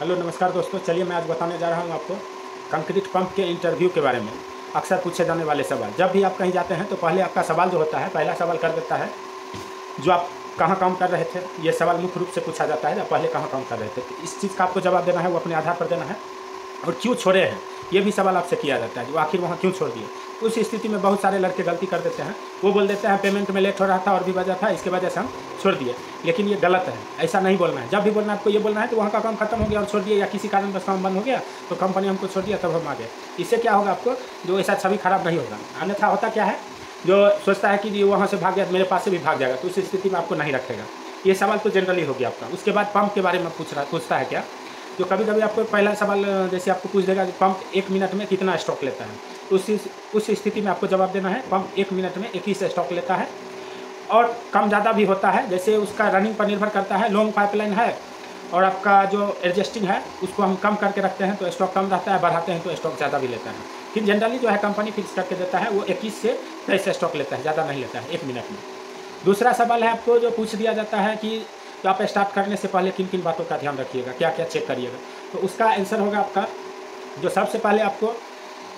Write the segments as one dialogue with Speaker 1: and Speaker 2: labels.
Speaker 1: Hello, नमस्कार दोस्तों। चलिए, मैं आज बताने जा रहा हूँ आपको कंक्रीट पंप के इंटरव्यू के बारे में। अक्सर पूछे जाने वाले सवाल। जब भी आप कहीं जाते हैं तो पहले आपका सवाल जो होता है, पहला सवाल कर देता है, जो आप कहाँ काम कर रहे थे? ये सवाल मुख्य रूप से पूछा जाता है जब पहले कहाँ काम कर रहे थे? तो इस चीज़ का आपको जवाब देना है, वो अपने आधार पर देना है। और क्यों छोड़े हैं? ये भी सवाल आपसे किया जाता है, जो आखिर वहाँ क्यों छोड़ दिए? उस स्थिति में बहुत सारे लड़के गलती कर देते हैं। वो बोल देते हैं पेमेंट में लेट हो रहा था और भी वजह था, इसके वजह से हम छोड़ दिए। लेकिन ये गलत है, ऐसा नहीं बोलना है। जब भी बोलना है, आपको ये बोलना है कि वहाँ का काम खत्म हो गया और छोड़ दिया या किसी कारण काम बंद हो गया तो कंपनी हमको छोड़ दिया, तब हम आ गए इससे क्या होगा आपको, जो ऐसा छवि खराब नहीं होगा। अन्यथा होता क्या है, जो सोचता है कि वहाँ से भाग गया तो मेरे पास से भी भाग जाएगा तो उस स्थिति में आपको नहीं रखेगा। ये सवाल तो जनरली हो गया आपका। उसके बाद पंप के बारे में पूछ रहा, पूछता है क्या, जो कभी कभी आपको पहला सवाल, जैसे आपको पूछ देगा कि पंप एक मिनट में कितना स्टॉक लेता है। तो उस उस स्थिति में आपको जवाब देना है। पंप एक मिनट में एक ही से स्टॉक लेता है और कम ज़्यादा भी होता है। जैसे उसका रनिंग पर निर्भर करता है लॉन्ग पाइपलाइन है और आपका जो एडजस्टिंग है, उसको हम कम करके रखते हैं तो स्टॉक कम रहता है, बढ़ाते हैं तो स्टॉक ज़्यादा भी लेता है। फिर जनरली जो है कंपनी फिक्स करके देता है, वो इक्कीस से तेईस स्टॉक लेता है, ज़्यादा नहीं लेता है, एक मिनट में। दूसरा सवाल है आपको जो पूछ दिया जाता है कि तो आप स्टार्ट करने से पहले किन किन बातों का ध्यान रखिएगा क्या क्या चेक करिएगा? तो उसका आंसर होगा आपका, जो सबसे पहले आपको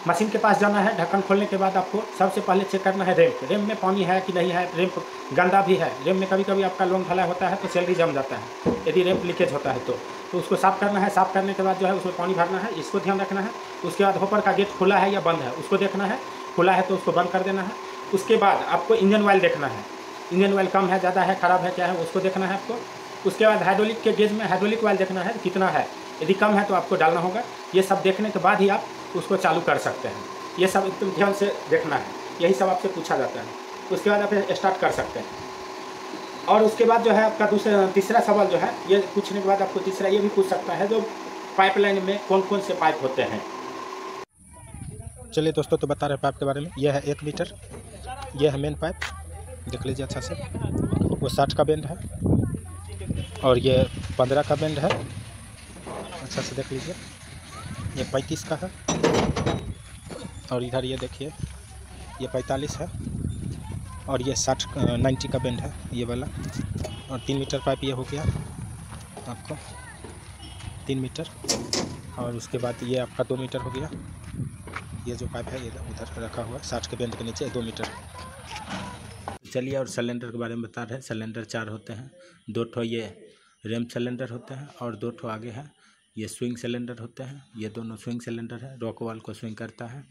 Speaker 1: मशीन के पास जाना है, ढक्कन खोलने के बाद आपको सबसे पहले चेक करना है रेम रेम में पानी है कि नहीं है? रेम गंदा भी है। रेम में कभी कभी आपका लोन ढलाई होता है तो सैलरी जम जाता है। यदि रेम लीकेज होता है तो। तो उसको साफ़ करना है। साफ़ करने के बाद जो है उसमें पानी भरना है, इसको ध्यान रखना है। उसके बाद होपर का गेट खुला है या बंद है, उसको देखना है। खुला है तो उसको बंद कर देना है। उसके बाद आपको इंजन ऑयल देखना है। इंजन ऑयल कम है, ज़्यादा है, ख़राब है, क्या है, उसको देखना है आपको। उसके बाद हाइड्रोलिक के गेज में हाइड्रोलिक ऑयल देखना है, कितना है। यदि कम है तो आपको डालना होगा। ये सब देखने के बाद ही आप उसको चालू कर सकते हैं। ये सब एकदम ध्यान से देखना है। यही सब आपसे पूछा जाता है। उसके बाद आप स्टार्ट कर सकते हैं। और उसके बाद जो है आपका दूसरा, तीसरा सवाल जो है, ये पूछने के बाद आपको तीसरा ये भी पूछ सकता है जो पाइपलाइन में कौन कौन से पाइप होते हैं। चलिए दोस्तों तो बता रहे पाइप के बारे में। यह है एक मीटर यह है मेन पाइप देख लीजिए अच्छा से। वो साठ का बेंड है। और ये पंद्रह का बेंड है। अच्छा से देख लीजिए। ये पैंतीस का है। और इधर ये देखिए, ये पैंतालीस है और ये साठ नाइन्टी का बैंड है, ये वाला। और तीन मीटर पाइप ये हो गया आपको, तीन मीटर। और उसके बाद ये आपका दो मीटर हो गया। ये जो पाइप है, ये उधर रखा हुआ है, साठ के बैंड के नीचे, दो मीटर। चलिए और सिलेंडर के बारे में बता रहे हैं। सिलेंडर चार होते हैं, दो ठो ये रेम सिलेंडर होते हैं और दो ठो आगे है, ये स्विंग सिलेंडर होते हैं। ये दोनों स्विंग सिलेंडर है, रॉक वाल को स्विंग करता है।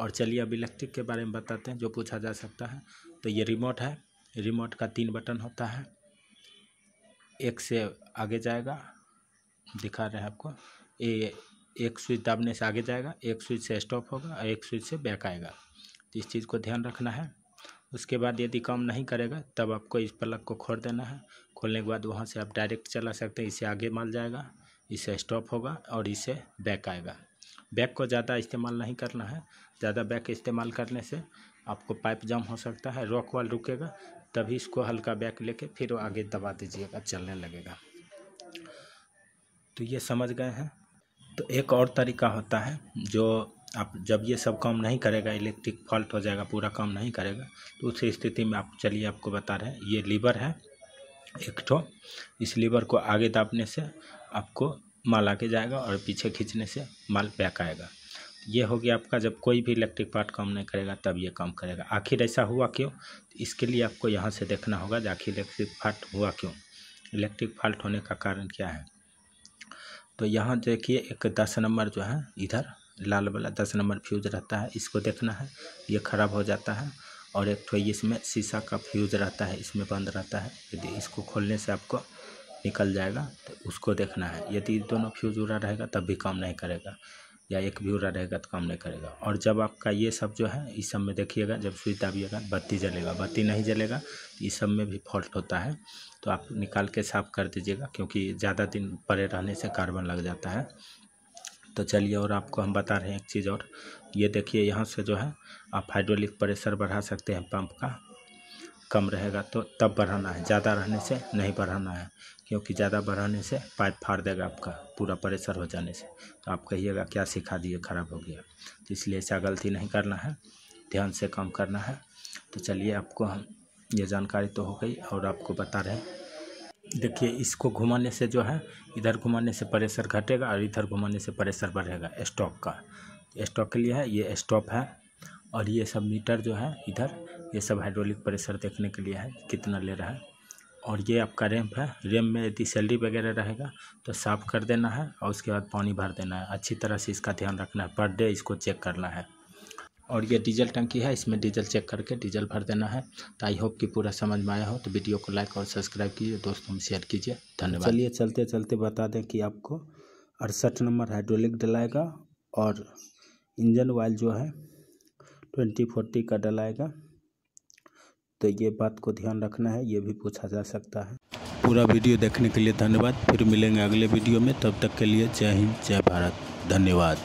Speaker 1: और चलिए अब इलेक्ट्रिक के बारे में बताते हैं, जो पूछा जा सकता है। तो ये रिमोट है। रिमोट का तीन बटन होता है। एक से आगे जाएगा। दिखा रहे हैं आपको। ये एक स्विच दाबने से आगे जाएगा। एक स्विच से स्टॉप होगा और एक स्विच से बैक आएगा। तो इस चीज़ को ध्यान रखना है। उसके बाद यदि काम नहीं करेगा, तब आपको इस प्लग को खोल देना है। खोलने के बाद वहाँ से आप डायरेक्ट चला सकते हैं। इसे आगे माल जाएगा। इसे स्टॉप होगा और इसे बैक आएगा। बैक को ज़्यादा इस्तेमाल नहीं करना है। ज़्यादा बैक इस्तेमाल करने से आपको पाइप जम हो सकता है, रॉक वाल रुकेगा, तभी इसको हल्का बैक लेके फिर आगे दबा दीजिएगा चलने लगेगा। तो ये समझ गए हैं। तो एक और तरीका होता है जो आप जब ये सब काम नहीं करेगा, इलेक्ट्रिक फॉल्ट हो जाएगा, पूरा काम नहीं करेगा तो उस स्थिति में आप, चलिए आपको बता रहे हैं, ये लीवर है, एक ठो। इस लीवर को आगे दाबने से आपको माल आगे जाएगा और पीछे खींचने से माल बैक आएगा। ये हो गया आपका, जब कोई भी इलेक्ट्रिक पार्ट काम नहीं करेगा, तब ये काम करेगा। आखिर ऐसा हुआ क्यों? तो इसके लिए आपको यहाँ से देखना होगा कि आखिर इलेक्ट्रिक फॉल्ट हुआ क्यों? इलेक्ट्रिक फाल्ट होने का कारण क्या है? तो यहाँ देखिए, एक दस नंबर जो है, इधर लाल वाला दस नंबर फ्यूज रहता है, इसको देखना है। ये ख़राब हो जाता है और एक तो इसमें शीशा का फ्यूज रहता है, इसमें बंद रहता है। यदि इसको खोलने से आपको निकल जाएगा तो उसको देखना है। यदि दोनों फ्यूज उड़ा रहेगा, तब भी काम नहीं करेगा। या एक भी उड़ा रहेगा तो काम नहीं करेगा। और जब आपका ये सब जो है, इस सब में देखिएगा, जब स्विच दाबिएगा, बत्ती जलेगा। बत्ती नहीं जलेगा तो इस सब में भी फॉल्ट होता है। तो आप निकाल के साफ़ कर दीजिएगा, क्योंकि ज़्यादा दिन पड़े रहने से कार्बन लग जाता है। तो चलिए, और आपको हम बता रहे हैं एक चीज़ और। ये देखिए, यहाँ से जो है, आप हाइड्रोलिक प्रेशर बढ़ा सकते हैं पंप का। कम रहेगा तो तब बढ़ाना है। ज़्यादा रहने से नहीं बढ़ाना है, क्योंकि ज़्यादा बढ़ाने से पाइप फाड़ देगा आपका, पूरा प्रेशर हो जाने से। तो आप कहिएगा, क्या सिखा दिए, ख़राब हो गया। तो इसलिए ऐसा गलती नहीं करना है, ध्यान से काम करना है। तो चलिए, आपको हम, ये जानकारी तो हो गई और आपको बता रहे हैं।
Speaker 2: देखिए, इसको घुमाने से जो है, इधर घुमाने से प्रेशर घटेगा और इधर घुमाने से प्रेशर बढ़ेगा, स्टॉक का। स्टॉक के लिए है, ये स्टॉप है और ये सब मीटर जो है, इधर ये सब हाइड्रोलिक प्रेशर देखने के लिए है कितना ले रहा है। और ये आपका रैम्प है। रैम में यदि सैलरी वगैरह रहेगा तो साफ़ कर देना है और उसके बाद पानी भर देना है। अच्छी तरह से इसका ध्यान रखना है। पर डे इसको चेक करना है। और ये डीजल टंकी है, इसमें डीजल चेक करके डीजल भर देना है। तो आई होप कि पूरा समझ में आया हो। तो वीडियो को लाइक और सब्सक्राइब कीजिए। दोस्तों में शेयर कीजिए। धन्यवाद।
Speaker 3: चलिए चलते चलते बता दें कि आपको अड़सठ नंबर हाइड्रोलिक डलाएगा और इंजन ऑयल जो है ट्वेंटी फोर्टी का डलाएगा। तो ये बात को ध्यान रखना है, ये भी पूछा जा सकता है। पूरा वीडियो देखने के लिए धन्यवाद, फिर मिलेंगे अगले वीडियो में, तब तक के लिए जय हिंद, जय भारत, धन्यवाद।